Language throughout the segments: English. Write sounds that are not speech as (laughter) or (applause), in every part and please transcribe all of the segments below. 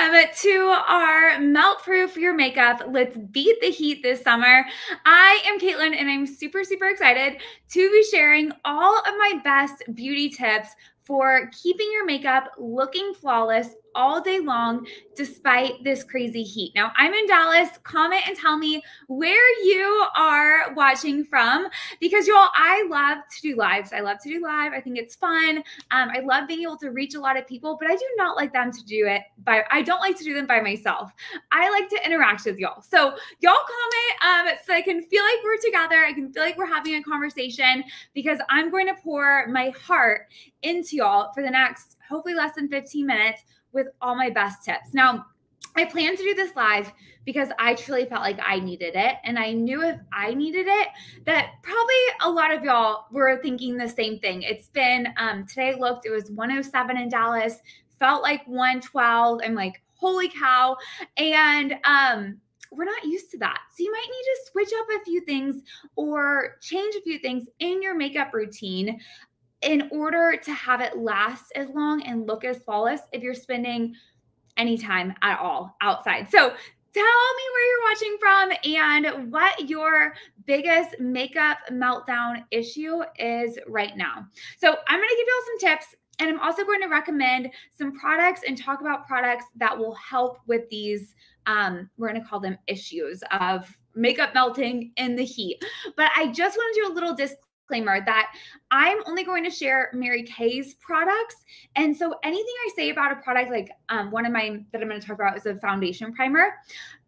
welcome to our Melt Proof Your Makeup. Let's beat the heat this summer. I am Katelyn and I'm super, super excited to be sharing all of my best beauty tips for keeping your makeup looking flawless all day long despite this crazy heat. Now, I'm in Dallas. Comment and tell me where you are watching from because y'all, I love to do lives. I love to do live. I think it's fun. Um, I love being able to reach a lot of people, but I do not like them to do it by, I don't like to do them by myself. I like to interact with y'all. So y'all comment um, so I can feel like we're together. I can feel like we're having a conversation because I'm going to pour my heart into y'all for the next hopefully less than 15 minutes with all my best tips. Now, I plan to do this live because I truly felt like I needed it. And I knew if I needed it, that probably a lot of y'all were thinking the same thing. It's been, um, today looked, it was 107 in Dallas, felt like 112. I'm like, holy cow. And, um, we're not used to that. So you might need to switch up a few things or change a few things in your makeup routine in order to have it last as long and look as flawless if you're spending any time at all outside. So tell me where you're watching from and what your biggest makeup meltdown issue is right now. So I'm going to give you all some tips and I'm also going to recommend some products and talk about products that will help with these um, we're going to call them issues of makeup melting in the heat. But I just want to do a little disclaimer disclaimer that I'm only going to share Mary Kay's products. And so anything I say about a product, like um, one of my that I'm going to talk about is a foundation primer.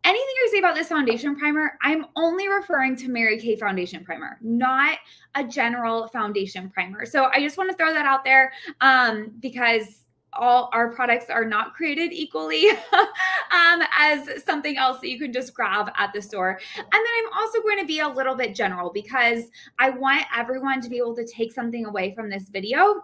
Anything I say about this foundation primer, I'm only referring to Mary Kay foundation primer, not a general foundation primer. So I just want to throw that out there um, because all our products are not created equally (laughs) um, as something else that you can just grab at the store. And then I'm also going to be a little bit general because I want everyone to be able to take something away from this video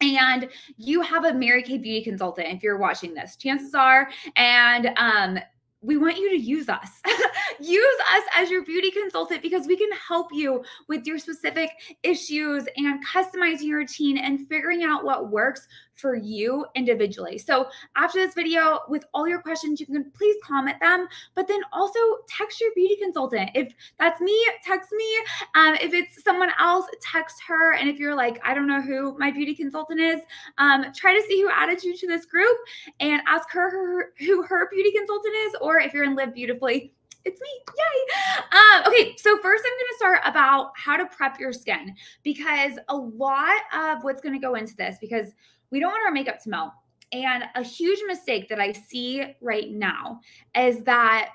and you have a Mary Kay beauty consultant if you're watching this chances are and um we want you to use us. (laughs) use us as your beauty consultant because we can help you with your specific issues and customizing your routine and figuring out what works for you individually. So after this video, with all your questions, you can please comment them, but then also text your beauty consultant. If that's me, text me. Um, if it's someone else, text her. And if you're like, I don't know who my beauty consultant is, um, try to see who added you to this group and ask her, her who her beauty consultant is, or if you're in Live Beautifully, it's me. Yay. Um, okay, so first I'm going to start about how to prep your skin because a lot of what's going to go into this because we don't want our makeup to melt. And a huge mistake that I see right now is that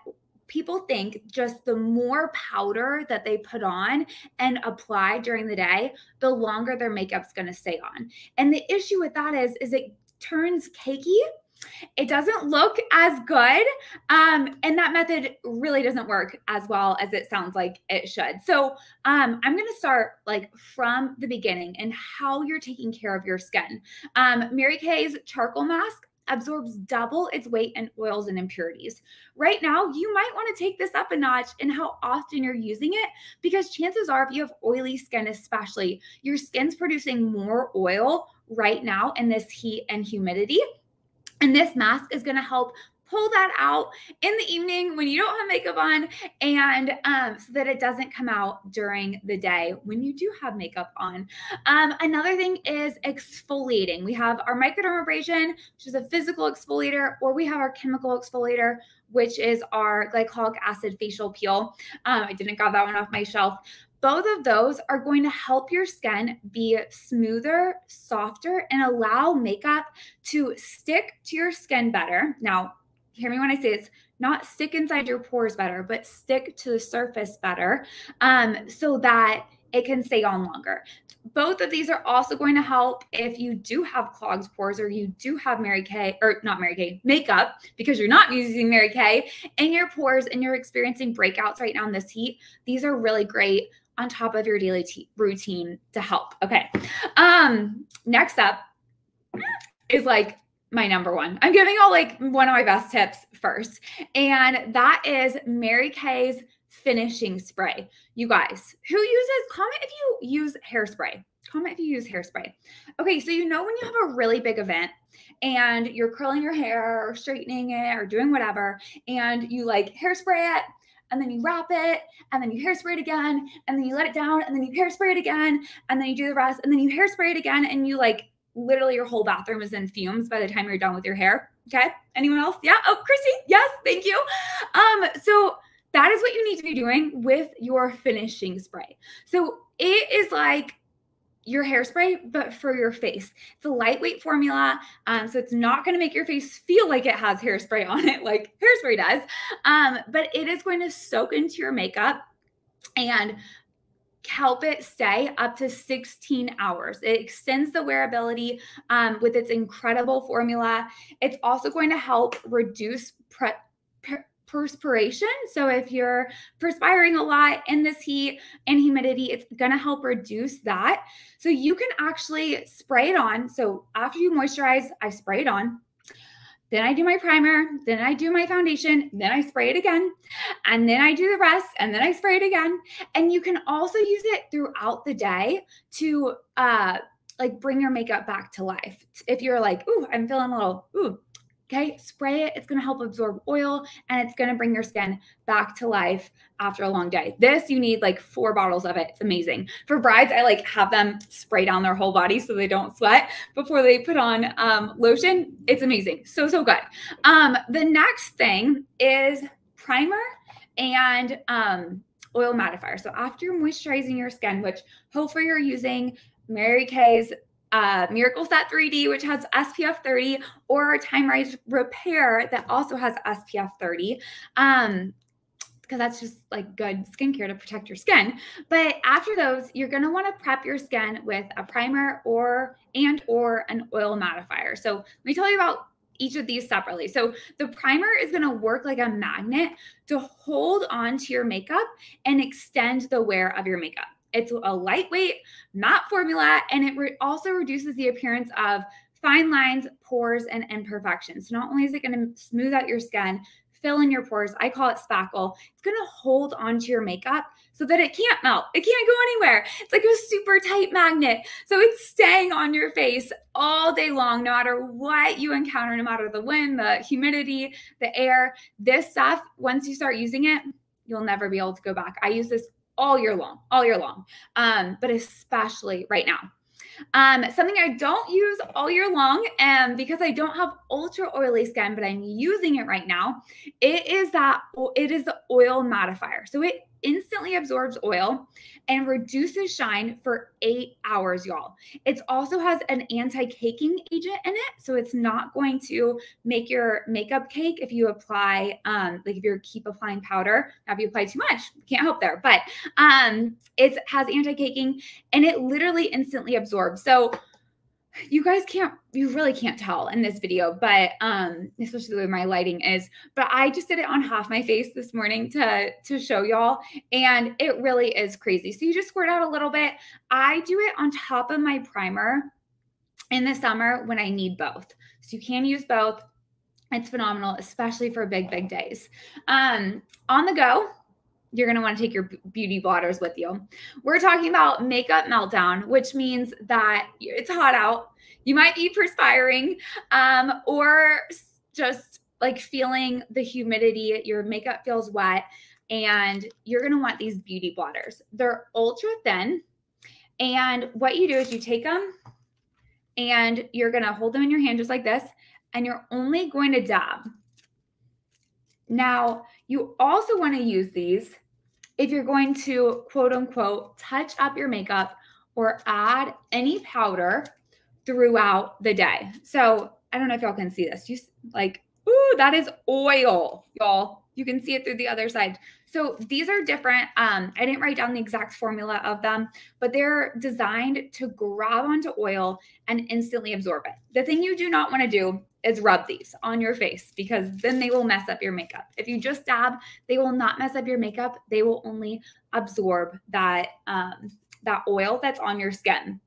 people think just the more powder that they put on and apply during the day, the longer their makeup's going to stay on. And the issue with that is is it turns cakey it doesn't look as good. Um, and that method really doesn't work as well as it sounds like it should. So um, I'm going to start like from the beginning and how you're taking care of your skin. Um, Mary Kay's charcoal mask absorbs double its weight in oils and impurities. Right now, you might want to take this up a notch in how often you're using it because chances are, if you have oily skin, especially, your skin's producing more oil right now in this heat and humidity. And this mask is going to help pull that out in the evening when you don't have makeup on and um, so that it doesn't come out during the day when you do have makeup on. Um, another thing is exfoliating. We have our microdermabrasion, which is a physical exfoliator, or we have our chemical exfoliator, which is our glycolic acid facial peel. Um, I didn't grab that one off my shelf both of those are going to help your skin be smoother, softer, and allow makeup to stick to your skin better. Now, hear me when I say it's not stick inside your pores better, but stick to the surface better um, so that it can stay on longer. Both of these are also going to help if you do have clogged pores or you do have Mary Kay, or not Mary Kay, makeup, because you're not using Mary Kay in your pores and you're experiencing breakouts right now in this heat. These are really great on top of your daily t- routine to help. Okay. Um, next up is like my number one. I'm giving all like one of my best tips first, and that is Mary Kay's finishing spray. You guys, who uses comment if you use hairspray? comment if you use hairspray. Okay, so you know when you have a really big event and you're curling your hair or straightening it or doing whatever, and you like hairspray it and then you wrap it and then you hairspray it again and then you let it down and then you hairspray it again and then you do the rest and then you hairspray it again and you like literally your whole bathroom is in fumes by the time you're done with your hair. Okay. Anyone else? Yeah. Oh, Chrissy. Yes. Thank you. Um, so that is what you need to be doing with your finishing spray. So it is like your hairspray, but for your face. It's a lightweight formula, um, so it's not going to make your face feel like it has hairspray on it, (laughs) like hairspray does. Um, but it is going to soak into your makeup and help it stay up to 16 hours. It extends the wearability um, with its incredible formula. It's also going to help reduce pre- perspiration. So if you're perspiring a lot in this heat and humidity, it's going to help reduce that. So you can actually spray it on. So after you moisturize, I spray it on. Then I do my primer, then I do my foundation, then I spray it again, and then I do the rest, and then I spray it again. And you can also use it throughout the day to uh like bring your makeup back to life. If you're like, ooh, I'm feeling a little, ooh, Okay, spray it. It's going to help absorb oil and it's going to bring your skin back to life after a long day. This, you need like four bottles of it. It's amazing. For brides, I like have them spray down their whole body so they don't sweat before they put on um, lotion. It's amazing. So, so good. Um, the next thing is primer and um, oil mattifier. So, after moisturizing your skin, which hopefully you're using Mary Kay's uh, Miracle Set 3D, which has SPF 30, or TimeWise Repair that also has SPF 30. Um, because that's just like good skincare to protect your skin. But after those, you're going to want to prep your skin with a primer or and or an oil mattifier. So let me tell you about each of these separately. So the primer is going to work like a magnet to hold on to your makeup and extend the wear of your makeup. It's a lightweight, matte formula, and it re- also reduces the appearance of fine lines, pores, and imperfections. So not only is it going to smooth out your skin, fill in your pores, I call it spackle, it's going to hold onto your makeup so that it can't melt. It can't go anywhere. It's like a super tight magnet. So it's staying on your face all day long, no matter what you encounter, no matter the wind, the humidity, the air. This stuff, once you start using it, you'll never be able to go back. I use this all year long, all year long, um, but especially right now. Um, something I don't use all year long, and um, because I don't have ultra oily skin, but I'm using it right now, it is that it is the oil mattifier. So it instantly absorbs oil and reduces shine for eight hours, y'all. It also has an anti caking agent in it. So it's not going to make your makeup cake if you apply, um, like if you keep applying powder. If you apply too much, can't help there, but um, it has anti caking and it literally instantly absorbs. So you guys can't you really can't tell in this video but um especially the way my lighting is but i just did it on half my face this morning to to show y'all and it really is crazy. So you just squirt out a little bit. I do it on top of my primer in the summer when i need both. So you can use both. It's phenomenal especially for big big days. Um on the go you're going to want to take your beauty blotters with you. We're talking about makeup meltdown, which means that it's hot out. You might be perspiring um, or just like feeling the humidity. Your makeup feels wet, and you're going to want these beauty blotters. They're ultra thin. And what you do is you take them and you're going to hold them in your hand just like this, and you're only going to dab. Now, you also want to use these if you're going to quote unquote touch up your makeup or add any powder throughout the day. So I don't know if y'all can see this. You like, ooh, that is oil, y'all. You can see it through the other side. So these are different. Um, I didn't write down the exact formula of them, but they're designed to grab onto oil and instantly absorb it. The thing you do not want to do is rub these on your face because then they will mess up your makeup. If you just dab, they will not mess up your makeup. They will only absorb that um, that oil that's on your skin.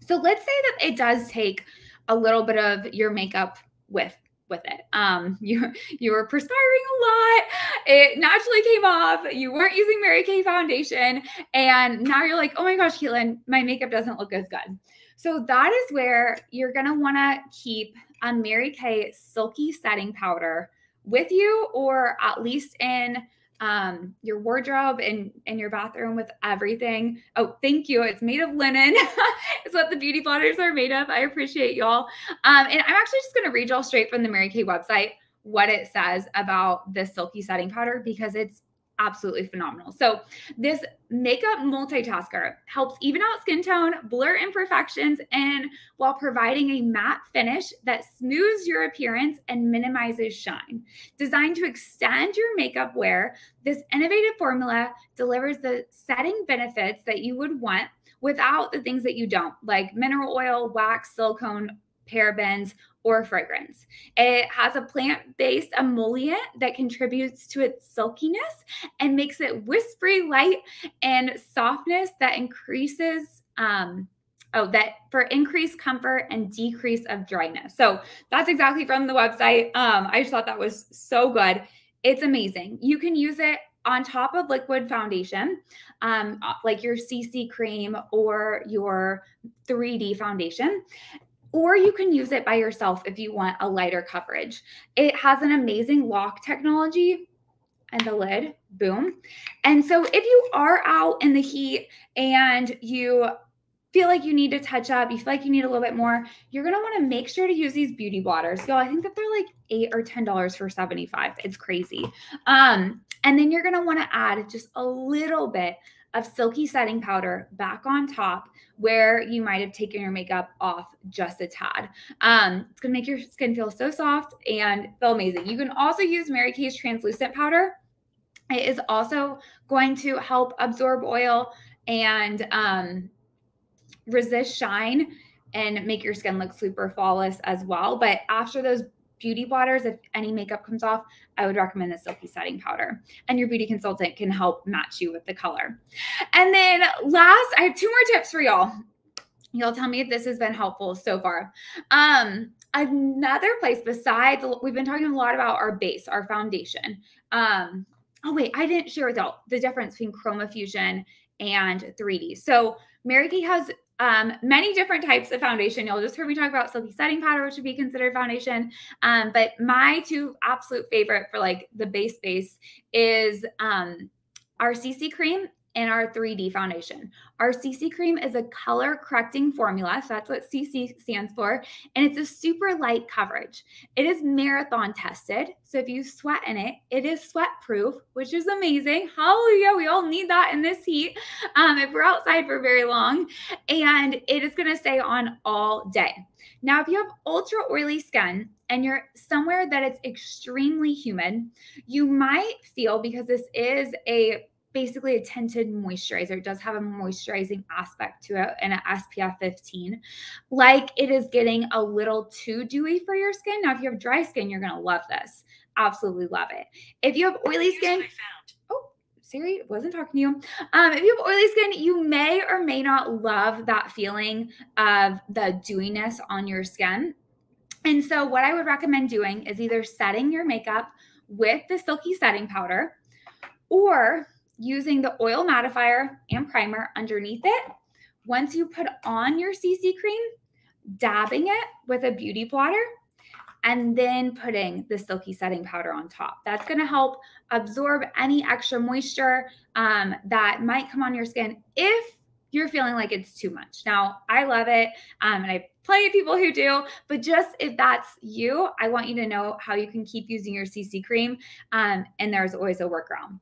So let's say that it does take a little bit of your makeup with with it. Um, (laughs) you you were perspiring a lot. It naturally came off. You weren't using Mary Kay foundation, and now you're like, oh my gosh, Katelyn, my makeup doesn't look as good. So that is where you're gonna want to keep a Mary Kay silky setting powder with you, or at least in um, your wardrobe and in your bathroom with everything. Oh, thank you. It's made of linen. (laughs) it's what the beauty blotters are made of. I appreciate y'all. Um, and I'm actually just going to read y'all straight from the Mary Kay website what it says about this silky setting powder because it's absolutely phenomenal. So, this makeup multitasker helps even out skin tone, blur imperfections, and while providing a matte finish that smooths your appearance and minimizes shine. Designed to extend your makeup wear, this innovative formula delivers the setting benefits that you would want without the things that you don't, like mineral oil, wax, silicone, parabens, or fragrance. It has a plant based emollient that contributes to its silkiness and makes it whispery light and softness that increases. Um, Oh, that for increased comfort and decrease of dryness. So that's exactly from the website. Um, I just thought that was so good. It's amazing. You can use it on top of liquid foundation, um, like your CC cream or your 3D foundation or you can use it by yourself if you want a lighter coverage. It has an amazing lock technology and the lid, boom. And so if you are out in the heat and you feel like you need to touch up, you feel like you need a little bit more, you're gonna wanna make sure to use these beauty blotters. So I think that they're like eight or $10 for 75. It's crazy. Um, and then you're gonna wanna add just a little bit of silky setting powder back on top where you might have taken your makeup off just a tad. Um, it's gonna make your skin feel so soft and feel amazing. You can also use Mary Kay's translucent powder. It is also going to help absorb oil and um, resist shine and make your skin look super flawless as well. But after those beauty blotters, if any makeup comes off, I would recommend the Silky Setting Powder. And your beauty consultant can help match you with the color. And then last, I have two more tips for y'all. Y'all tell me if this has been helpful so far. Um, another place besides, we've been talking a lot about our base, our foundation. Um, oh wait, I didn't share with y'all the difference between Chroma Fusion and 3D. So Mary Kay has um, many different types of foundation. You'll just hear me talk about silky setting powder, which would be considered foundation. Um, but my two absolute favorite for like the base base is um, our CC cream in our 3D foundation. Our CC cream is a color correcting formula. So that's what CC stands for. And it's a super light coverage. It is marathon tested. So if you sweat in it, it is sweat proof, which is amazing. Hallelujah. We all need that in this heat um, if we're outside for very long. And it is going to stay on all day. Now, if you have ultra oily skin, and you're somewhere that it's extremely humid, you might feel because this is a basically a tinted moisturizer. It does have a moisturizing aspect to it and an SPF 15. Like it is getting a little too dewy for your skin. Now, if you have dry skin, you're going to love this. Absolutely love it. If you have oily skin, oh, Siri wasn't talking to you. Um, if you have oily skin, you may or may not love that feeling of the dewiness on your skin. And so, what I would recommend doing is either setting your makeup with the silky setting powder or using the oil mattifier and primer underneath it. Once you put on your CC cream, dabbing it with a beauty blotter, and then putting the silky setting powder on top. That's going to help absorb any extra moisture um, that might come on your skin if you're feeling like it's too much. Now, I love it, um, and I plenty of people who do, but just if that's you, I want you to know how you can keep using your CC cream, um, and there's always a workaround.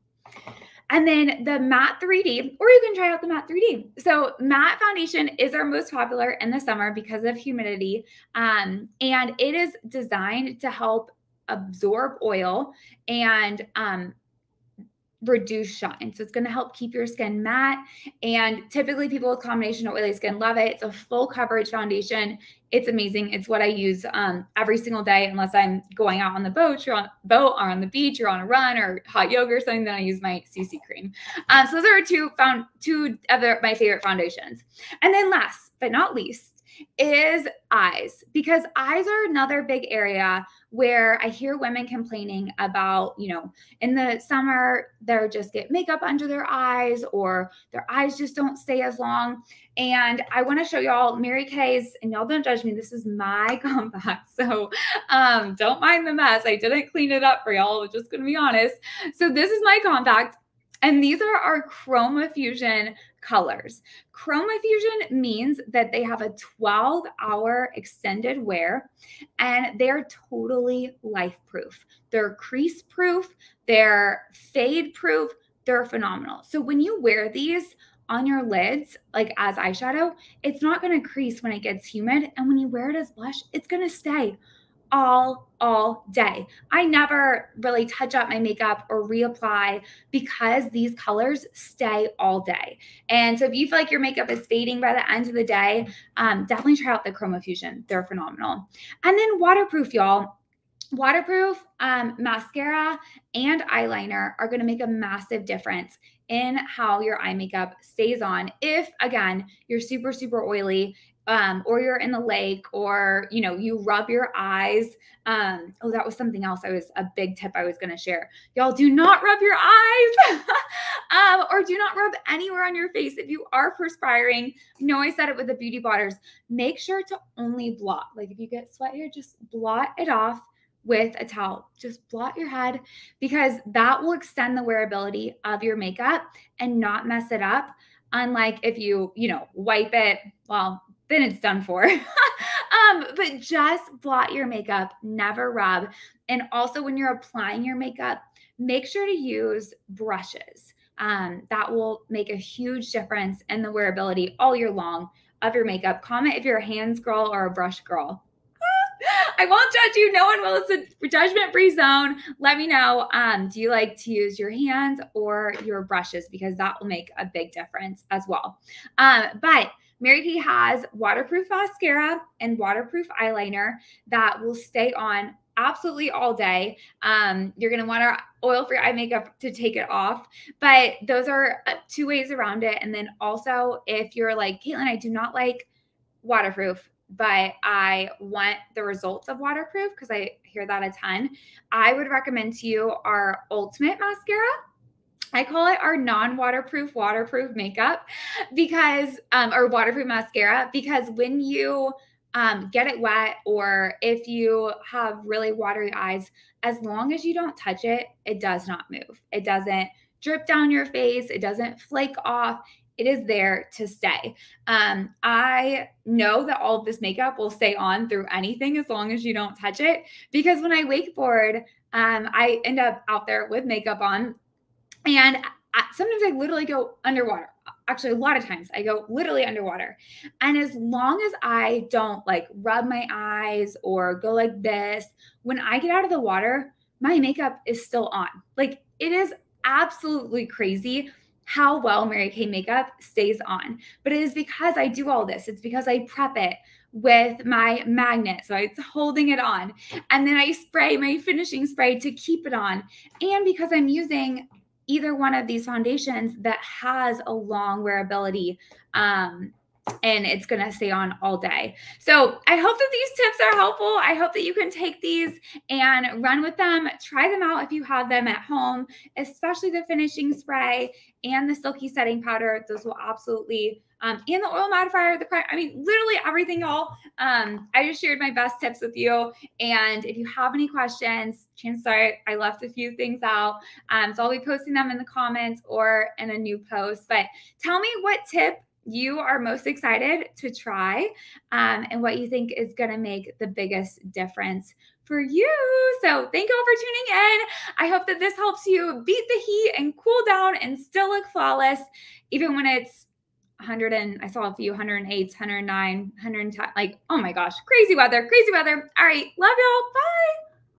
And then the matte 3D, or you can try out the matte 3D. So matte foundation is our most popular in the summer because of humidity. Um, and it is designed to help absorb oil and um, reduce shine. So it's going to help keep your skin matte. And typically, people with combination of oily skin love it. It's a full coverage foundation. It's amazing. It's what I use um, every single day, unless I'm going out on the boat, or on boat, or on the beach, or on a run, or hot yoga, or something. Then I use my CC cream. Um, so those are two found two other my favorite foundations. And then last but not least is eyes because eyes are another big area where I hear women complaining about, you know, in the summer, they're just get makeup under their eyes or their eyes just don't stay as long. And I want to show y'all Mary Kay's, and y'all don't judge me, this is my (laughs) compact. So um, don't mind the mess. I didn't clean it up for y'all, just to be honest. So this is my compact. And these are our Chroma Fusion colors. Chroma Fusion means that they have a 12 hour extended wear and they're totally life proof. They're crease proof, they're fade proof, they're phenomenal. So when you wear these, on your lids, like as eyeshadow, it's not going to crease when it gets humid. And when you wear it as blush, it's going to stay all all day. I never really touch up my makeup or reapply because these colors stay all day. And so if you feel like your makeup is fading by the end of the day, um, definitely try out the Chroma Fusion. They're phenomenal. And then waterproof, y'all. Waterproof um, mascara and eyeliner are going to make a massive difference in how your eye makeup stays on. If, again, you're super, super oily um, or you're in the lake, or you know, you rub your eyes. Um, oh, that was something else. I was a big tip I was going to share. Y'all do not rub your eyes, (laughs) um, or do not rub anywhere on your face if you are perspiring. I know I said it with the beauty blotters. Make sure to only blot. Like if you get sweat here, just blot it off with a towel. Just blot your head because that will extend the wearability of your makeup and not mess it up. Unlike if you, you know, wipe it, well, then it's done for. (laughs) um, but just blot your makeup, never rub. And also, when you're applying your makeup, make sure to use brushes. Um, that will make a huge difference in the wearability all year long of your makeup. Comment if you're a hands girl or a brush girl. (laughs) I won't judge you. No one will. It's a judgment free zone. Let me know. Um, do you like to use your hands or your brushes? Because that will make a big difference as well. Um, but Mary Kay has waterproof mascara and waterproof eyeliner that will stay on absolutely all day. Um, you're going to want our oil free eye makeup to take it off, but those are uh, two ways around it. And then also, if you're like, Katelyn, I do not like waterproof, but I want the results of waterproof because I hear that a ton, I would recommend to you our Ultimate Mascara I call it our non-waterproof waterproof makeup because um, or waterproof mascara because when you um, get it wet or if you have really watery eyes, as long as you don't touch it, it does not move. It doesn't drip down your face. It doesn't flake off. It is there to stay. Um, I know that all of this makeup will stay on through anything as long as you don't touch it because when I wakeboard, um, I end up out there with makeup on and I, sometimes I literally go underwater. Actually, a lot of times I go literally underwater. And as long as I don't like rub my eyes or go like this, when I get out of the water, my makeup is still on. Like it is absolutely crazy how well Mary Kay makeup stays on. But it is because I do all this. It's because I prep it with my magnet. So it's holding it on. And then I spray my finishing spray to keep it on. And because I'm using either one of these foundations that has a long wearability um, and it's going to stay on all day. So I hope that these tips are helpful. I hope that you can take these and run with them. Try them out if you have them at home, especially the finishing spray and the silky setting powder. Those will absolutely um, and the oil mattifier, the I mean, literally everything, y'all. Um, I just shared my best tips with you. And if you have any questions, chances are I left a few things out. Um, so I'll be posting them in the comments or in a new post. But tell me what tip you are most excited to try um, and what you think is going to make the biggest difference for you. So thank you all for tuning in. I hope that this helps you beat the heat and cool down and still look flawless, even when it's 100 and I saw a few 108, 109, 110. Like, oh my gosh, crazy weather, crazy weather. All right, love y'all. Bye.